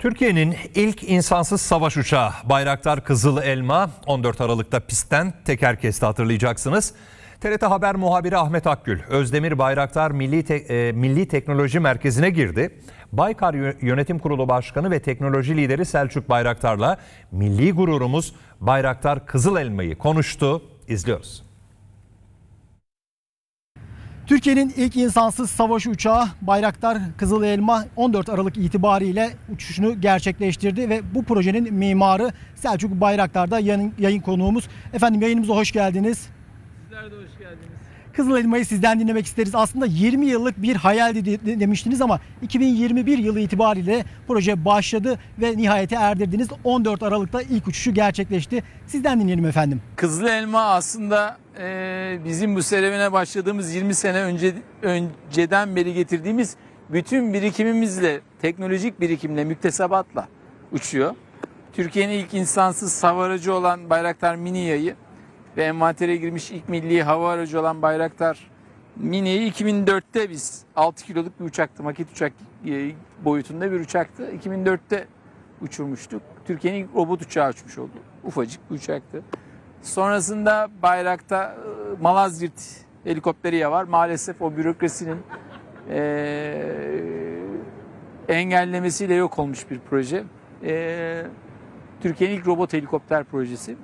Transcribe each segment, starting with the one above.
Türkiye'nin ilk insansız savaş uçağı Bayraktar Kızıl Elma 14 Aralık'ta pistten teker kesti hatırlayacaksınız. TRT Haber muhabiri Ahmet Akgül, Özdemir Bayraktar Milli, Te- e, Milli Teknoloji Merkezi'ne girdi. Baykar Yö- Yönetim Kurulu Başkanı ve teknoloji lideri Selçuk Bayraktar'la milli gururumuz Bayraktar Kızıl Elma'yı konuştu. İzliyoruz. Türkiye'nin ilk insansız savaş uçağı Bayraktar Kızıl Elma 14 Aralık itibariyle uçuşunu gerçekleştirdi ve bu projenin mimarı Selçuk Bayraktar da yayın, yayın konuğumuz. Efendim yayınımıza hoş geldiniz. Sizler de hoş geldiniz. Kızıl Elma'yı sizden dinlemek isteriz. Aslında 20 yıllık bir hayaldi de- de- demiştiniz ama 2021 yılı itibariyle proje başladı ve nihayete erdirdiniz. 14 Aralık'ta ilk uçuşu gerçekleşti. Sizden dinleyelim efendim. Kızıl Elma aslında e, bizim bu serüvene başladığımız 20 sene önce önceden beri getirdiğimiz bütün birikimimizle, teknolojik birikimle, müktesebatla uçuyor. Türkiye'nin ilk insansız hava aracı olan Bayraktar Mini yayı ve envantere girmiş ilk milli hava aracı olan Bayraktar Mini'yi 2004'te biz 6 kiloluk bir uçaktı, maket uçak e, boyutunda bir uçaktı. 2004'te uçurmuştuk. Türkiye'nin ilk robot uçağı uçmuş oldu. Ufacık bir uçaktı. Sonrasında bayrakta e, Malazgirt helikopteri ya var. Maalesef o bürokrasinin e, engellemesiyle yok olmuş bir proje. E, Türkiye'nin ilk robot helikopter projesi.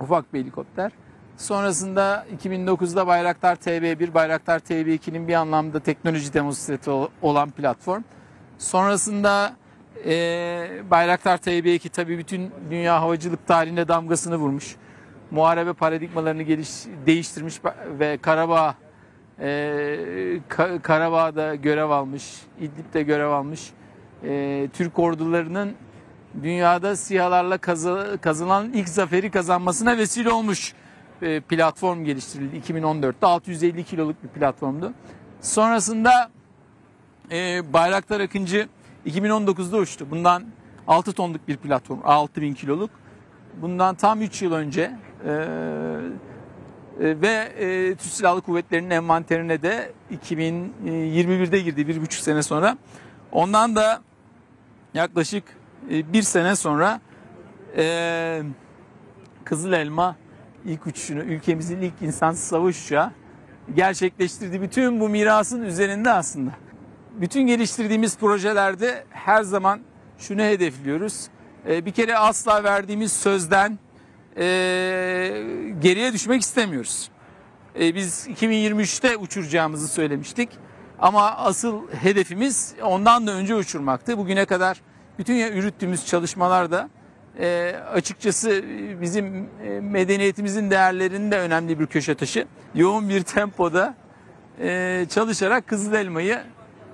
Ufak bir helikopter. Sonrasında 2009'da Bayraktar TB1, Bayraktar TB2'nin bir anlamda teknoloji demonstresi ol- olan platform. Sonrasında e, Bayraktar TB2 tabii bütün dünya havacılık tarihine damgasını vurmuş. Muharebe paradigmalarını geliş, değiştirmiş ve Karabağ e, Ka- Karabağ'da görev almış, İdlib'de görev almış. E, Türk ordularının dünyada sihalarla kazı- kazanılan ilk zaferi kazanmasına vesile olmuş e, platform geliştirildi 2014'te 650 kiloluk bir platformdu. Sonrasında e, Bayraktar Akıncı 2019'da uçtu. Bundan 6 tonluk bir platform, 6000 kiloluk. Bundan tam 3 yıl önce e, e, ve e, Türk Silahlı Kuvvetleri'nin envanterine de 2021'de girdi, bir buçuk sene sonra. Ondan da yaklaşık e, bir sene sonra e, Kızıl Elma ilk uçuşunu, ülkemizin ilk insansız savaş uçağı gerçekleştirdi. Bütün bu mirasın üzerinde aslında. Bütün geliştirdiğimiz projelerde her zaman şunu hedefliyoruz. E, bir kere asla verdiğimiz sözden e, geriye düşmek istemiyoruz. E, biz 2023'te uçuracağımızı söylemiştik. Ama asıl hedefimiz ondan da önce uçurmaktı. Bugüne kadar bütün yürüttüğümüz çalışmalarda e, açıkçası e, bizim e, medeniyetimizin değerlerinin de önemli bir köşe taşı. Yoğun bir tempoda e, çalışarak Kızıl Elma'yı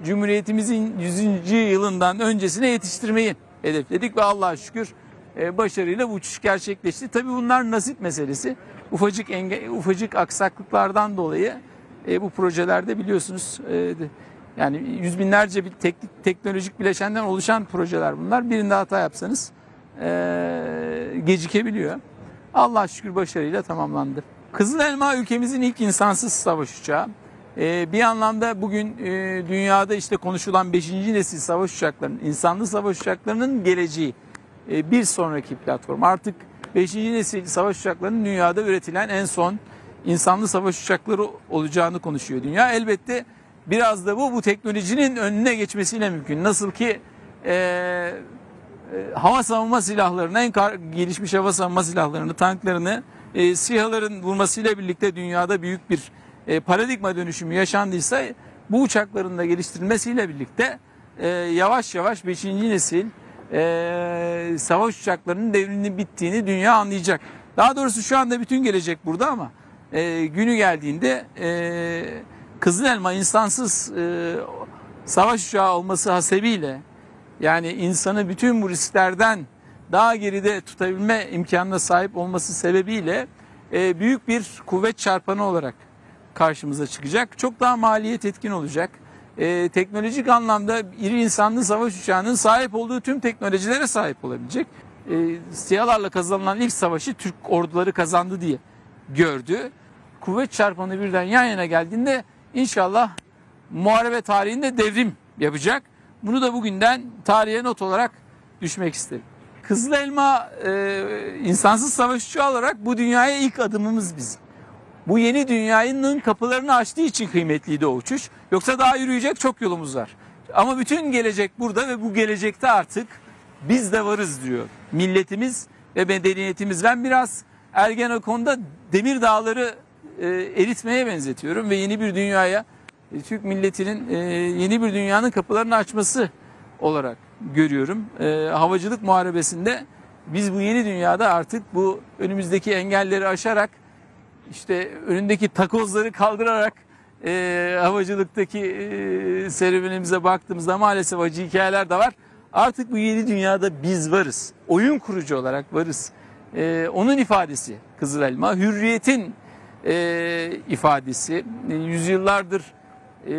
Cumhuriyetimizin 100. yılından öncesine yetiştirmeyi hedefledik ve Allah'a şükür e, başarıyla bu uçuş gerçekleşti. Tabii bunlar nasip meselesi. Ufacık enge, ufacık aksaklıklardan dolayı e, bu projelerde biliyorsunuz e, yani yüz binlerce bir teknik teknolojik bileşenden oluşan projeler bunlar. Birinde hata yapsanız e, gecikebiliyor. Allah'a şükür başarıyla tamamlandı. Kızıl Elma ülkemizin ilk insansız savaş uçağı. E, bir anlamda bugün e, dünyada işte konuşulan 5. nesil savaş uçaklarının, insanlı savaş uçaklarının geleceği e, bir sonraki platform. Artık 5. nesil savaş uçaklarının dünyada üretilen en son insanlı savaş uçakları olacağını konuşuyor dünya. Elbette biraz da bu bu teknolojinin önüne geçmesiyle mümkün. Nasıl ki e, e, hava savunma silahlarını, en gelişmiş hava savunma silahlarını, tanklarını e, SİHA'ların vurmasıyla birlikte dünyada büyük bir e, paradigma dönüşümü yaşandıysa bu uçakların da geliştirilmesiyle birlikte e, yavaş yavaş 5. nesil e, savaş uçaklarının devrinin bittiğini dünya anlayacak. Daha doğrusu şu anda bütün gelecek burada ama e, günü geldiğinde e, Kızıl Elma insansız e, savaş uçağı olması hasebiyle yani insanı bütün bu risklerden daha geride tutabilme imkanına sahip olması sebebiyle e, büyük bir kuvvet çarpanı olarak karşımıza çıkacak. Çok daha maliyet etkin olacak. E, teknolojik anlamda iri insanlı savaş uçağının sahip olduğu tüm teknolojilere sahip olabilecek. E, SİHA'larla kazanılan ilk savaşı Türk orduları kazandı diye gördü. Kuvvet çarpanı birden yan yana geldiğinde inşallah muharebe tarihinde devrim yapacak. Bunu da bugünden tarihe not olarak düşmek isterim. Kızıl Elma e, insansız savaş uçağı olarak bu dünyaya ilk adımımız bizim. Bu yeni dünyanın kapılarını açtığı için kıymetliydi o uçuş. Yoksa daha yürüyecek çok yolumuz var. Ama bütün gelecek burada ve bu gelecekte artık biz de varız diyor. Milletimiz ve medeniyetimiz. Ben biraz Ergenekon'da demir dağları e, eritmeye benzetiyorum ve yeni bir dünyaya e, Türk milletinin e, yeni bir dünyanın kapılarını açması olarak görüyorum. E, havacılık muharebesinde biz bu yeni dünyada artık bu önümüzdeki engelleri aşarak işte önündeki takozları kaldırarak e, havacılıktaki e, serüvenimize baktığımızda maalesef acı hikayeler de var. Artık bu yeni dünyada biz varız. Oyun kurucu olarak varız. E, onun ifadesi Kızıl Elma. Hürriyetin e, ifadesi. E, yüzyıllardır e,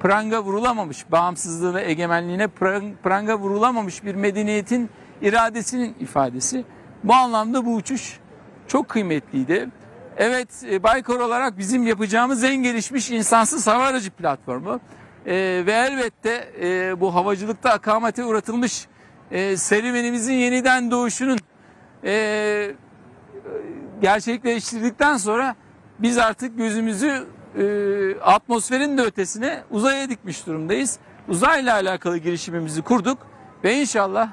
pranga vurulamamış, bağımsızlığına, egemenliğine prang- pranga vurulamamış bir medeniyetin iradesinin ifadesi. Bu anlamda bu uçuş çok kıymetliydi. Evet e, Baykar olarak bizim yapacağımız en gelişmiş insansız hava aracı platformu. E, ve elbette e, bu havacılıkta akamete uğratılmış e, serüvenimizin yeniden doğuşunun e, gerçekleştirdikten sonra biz artık gözümüzü e, atmosferin de ötesine uzaya dikmiş durumdayız. Uzayla alakalı girişimimizi kurduk ve inşallah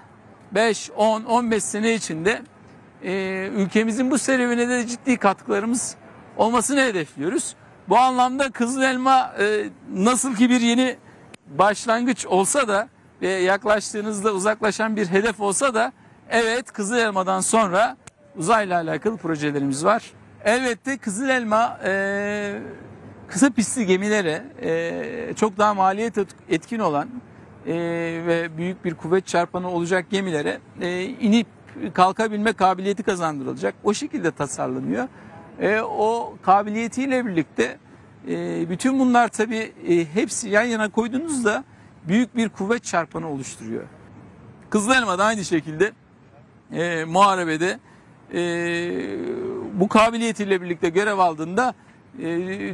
5, 10, 15 sene içinde e, ülkemizin bu serüvenine de ciddi katkılarımız olmasını hedefliyoruz. Bu anlamda Kızıl Elma e, nasıl ki bir yeni başlangıç olsa da ve yaklaştığınızda uzaklaşan bir hedef olsa da evet Kızıl Elma'dan sonra uzayla alakalı projelerimiz var. Elbette Kızıl Elma e, kısa pistli gemilere e, çok daha maliyet etkin olan e, ve büyük bir kuvvet çarpanı olacak gemilere e, inip kalkabilme kabiliyeti kazandırılacak. O şekilde tasarlanıyor. E, o kabiliyetiyle birlikte e, bütün bunlar tabii e, hepsi yan yana koyduğunuzda büyük bir kuvvet çarpanı oluşturuyor. Kızıl Elma da aynı şekilde e, muharebede e, bu kabiliyetiyle birlikte görev aldığında e,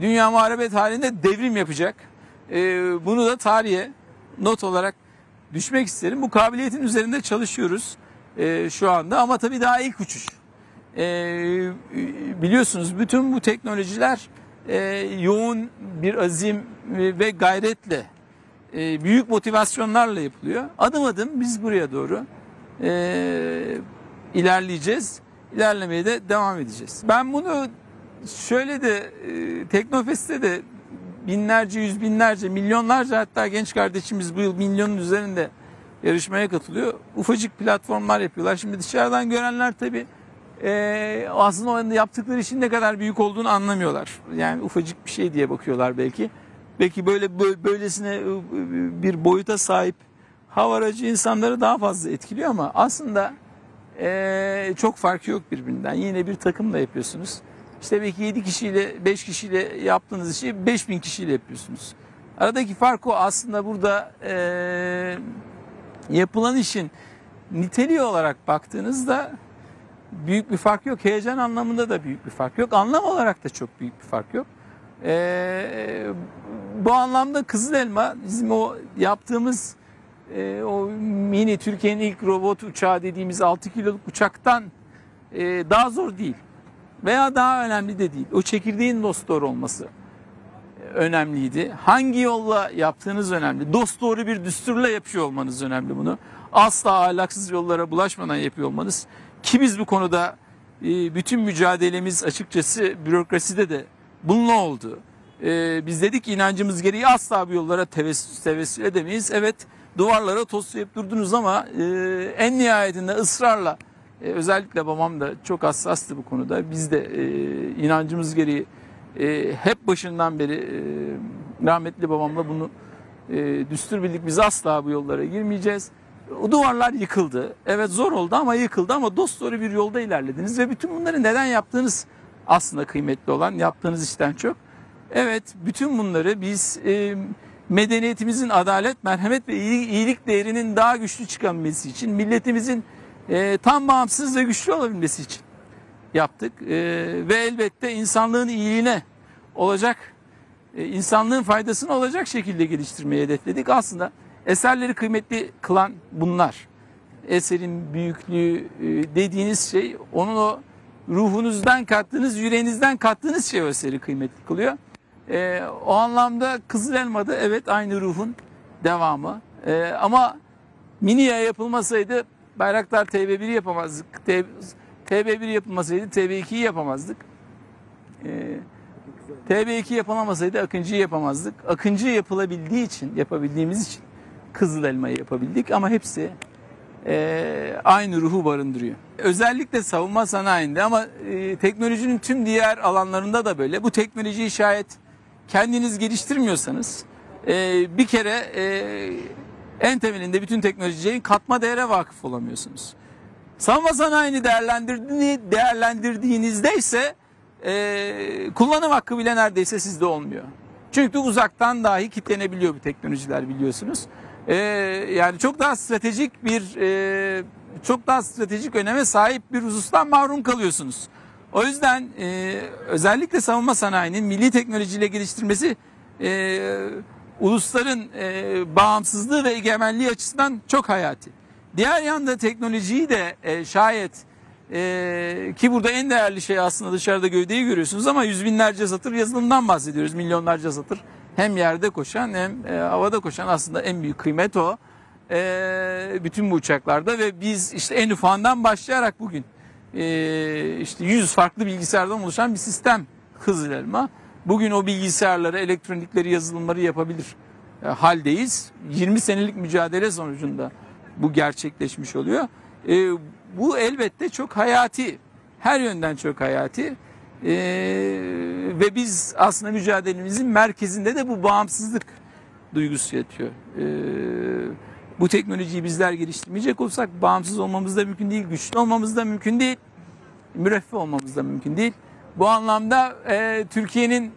dünya muharebe tarihinde devrim yapacak. E, bunu da tarihe not olarak düşmek isterim. Bu kabiliyetin üzerinde çalışıyoruz e, şu anda ama tabii daha ilk uçuş. E, biliyorsunuz bütün bu teknolojiler e, yoğun bir azim ve gayretle, e, büyük motivasyonlarla yapılıyor. Adım adım biz buraya doğru e, ilerleyeceğiz. İlerlemeye de devam edeceğiz. Ben bunu şöyle de e, Teknofest'te de binlerce, yüz binlerce, milyonlarca hatta genç kardeşimiz bu yıl milyonun üzerinde yarışmaya katılıyor. Ufacık platformlar yapıyorlar. Şimdi dışarıdan görenler tabii e, aslında o yaptıkları işin ne kadar büyük olduğunu anlamıyorlar. Yani ufacık bir şey diye bakıyorlar belki. Belki böyle bö- böylesine e, bir boyuta sahip hava aracı insanları daha fazla etkiliyor ama aslında e, çok farkı yok birbirinden. Yine bir takımla yapıyorsunuz. İşte belki 7 kişiyle 5 kişiyle yaptığınız işi 5000 kişiyle yapıyorsunuz. Aradaki fark o aslında burada e, yapılan işin niteliği olarak baktığınızda büyük bir fark yok. Heyecan anlamında da büyük bir fark yok. Anlam olarak da çok büyük bir fark yok. Ee, bu anlamda Kızıl Elma bizim o yaptığımız e, o mini Türkiye'nin ilk robot uçağı dediğimiz 6 kiloluk uçaktan e, daha zor değil. Veya daha önemli de değil. O çekirdeğin dost doğru olması önemliydi. Hangi yolla yaptığınız önemli. Dost doğru bir düsturla yapıyor olmanız önemli bunu. Asla ahlaksız yollara bulaşmadan yapıyor olmanız. Ki biz bu konuda e, bütün mücadelemiz açıkçası bürokraside de bununla oldu. E, Biz dedik inancımız gereği asla bu yollara tevessül, tevessül edemeyiz. Evet duvarlara toslayıp durdunuz ama e, en nihayetinde ısrarla e, özellikle babam da çok hassastı bu konuda. Biz de e, inancımız gereği e, hep başından beri e, rahmetli babamla bunu e, düstur bildik. Biz asla bu yollara girmeyeceğiz. O duvarlar yıkıldı. Evet zor oldu ama yıkıldı ama dost doğru bir yolda ilerlediniz ve bütün bunları neden yaptığınız aslında kıymetli olan yaptığınız işten çok. Evet bütün bunları biz e, medeniyetimizin adalet, merhamet ve iyi- iyilik değerinin daha güçlü çıkabilmesi için, milletimizin e, tam bağımsız ve güçlü olabilmesi için yaptık. E, ve elbette insanlığın iyiliğine olacak, e, insanlığın faydasına olacak şekilde geliştirmeyi hedefledik. Aslında Eserleri kıymetli kılan bunlar. Eserin büyüklüğü e, dediğiniz şey onun o ruhunuzdan kattığınız, yüreğinizden kattığınız şey o eseri kıymetli kılıyor. E, o anlamda Kızıl Elma'da evet aynı ruhun devamı. E, ama Mini'ye yapılmasaydı Bayraktar TB1'i yapamazdık. TB1 yapılmasaydı TB2'yi yapamazdık. E, TB2 yapılamasaydı Akıncı'yı yapamazdık. Akıncı yapılabildiği için, yapabildiğimiz için Kızıl Elma'yı yapabildik ama hepsi e, aynı ruhu barındırıyor. Özellikle savunma sanayinde ama e, teknolojinin tüm diğer alanlarında da böyle. Bu teknolojiyi şayet kendiniz geliştirmiyorsanız e, bir kere e, en temelinde bütün teknolojilerin katma değere vakıf olamıyorsunuz. Savunma sanayini değerlendirdiğini, değerlendirdiğinizde ise e, kullanım hakkı bile neredeyse sizde olmuyor. Çünkü uzaktan dahi kitlenebiliyor bu teknolojiler biliyorsunuz. E, yani çok daha stratejik bir e, çok daha stratejik öneme sahip bir husustan mahrum kalıyorsunuz. O yüzden e, özellikle savunma sanayinin milli teknolojiyle geliştirmesi e, ulusların e, bağımsızlığı ve egemenliği açısından çok hayati. Diğer yanda teknolojiyi de e, şayet e, ki burada en değerli şey aslında dışarıda gövdeyi görüyorsunuz ama yüz binlerce satır yazılımdan bahsediyoruz. Milyonlarca satır hem yerde koşan hem e, havada koşan aslında en büyük kıymet o. E, bütün bu uçaklarda ve biz işte en ufağından başlayarak bugün e, işte 100 farklı bilgisayardan oluşan bir sistem Kızıl Elma. Bugün o bilgisayarları, elektronikleri, yazılımları yapabilir e, haldeyiz. 20 senelik mücadele sonucunda bu gerçekleşmiş oluyor. E, bu elbette çok hayati. Her yönden çok hayati. E, ve biz aslında mücadelemizin merkezinde de bu bağımsızlık duygusu yatıyor. E, bu teknolojiyi bizler geliştirmeyecek olsak bağımsız olmamız da mümkün değil, güçlü olmamız da mümkün değil, müreffeh olmamız da mümkün değil. Bu anlamda e, Türkiye'nin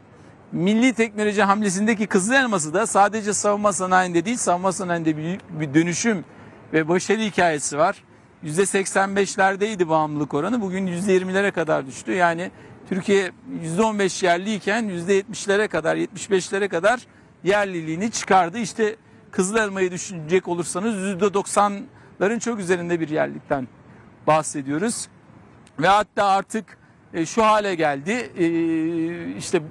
milli teknoloji hamlesindeki Kızıl Elması da sadece savunma sanayinde değil, savunma sanayinde büyük bir dönüşüm ve başarı hikayesi var. %85'lerdeydi bağımlılık oranı. Bugün %20'lere kadar düştü. Yani Türkiye %15 yerliyken %70'lere kadar, 75'lere kadar yerliliğini çıkardı. İşte Kızıl Elma'yı düşünecek olursanız %90'ların çok üzerinde bir yerlikten bahsediyoruz. Ve hatta artık e, şu hale geldi. E, işte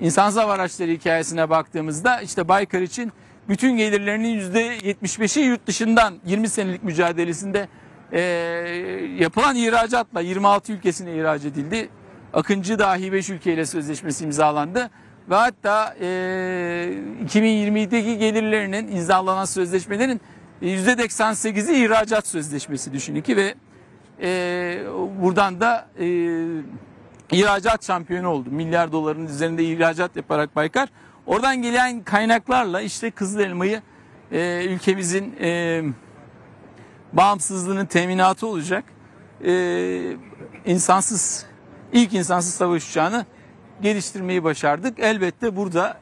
insansız hava araçları hikayesine baktığımızda işte Baykar için bütün gelirlerinin %75'i yurt dışından 20 senelik mücadelesinde e, yapılan ihracatla 26 ülkesine ihraç edildi. Akıncı dahi 5 ülkeyle sözleşmesi imzalandı. Ve hatta e, 2022'deki gelirlerinin imzalanan sözleşmelerin %98'i ihracat sözleşmesi düşünün ki ve e, buradan da e, ihracat şampiyonu oldu. Milyar doların üzerinde ihracat yaparak Baykar. Oradan gelen kaynaklarla işte Kızıl Elma'yı e, ülkemizin e, bağımsızlığının teminatı olacak. E, insansız, ilk insansız savaş uçağını geliştirmeyi başardık. Elbette burada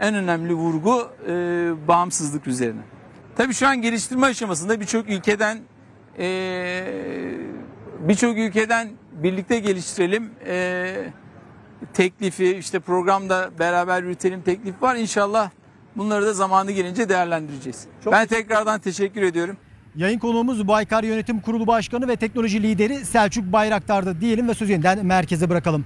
en önemli vurgu e, bağımsızlık üzerine. Tabii şu an geliştirme aşamasında birçok ülkeden e, birçok ülkeden birlikte geliştirelim e, teklifi işte programda beraber yürütelim teklifi var. İnşallah bunları da zamanı gelince değerlendireceğiz. Çok ben tekrardan teşekkür ediyorum. Yayın konuğumuz Baykar Yönetim Kurulu Başkanı ve Teknoloji Lideri Selçuk Bayraktar'dı diyelim ve sözü yeniden merkeze bırakalım.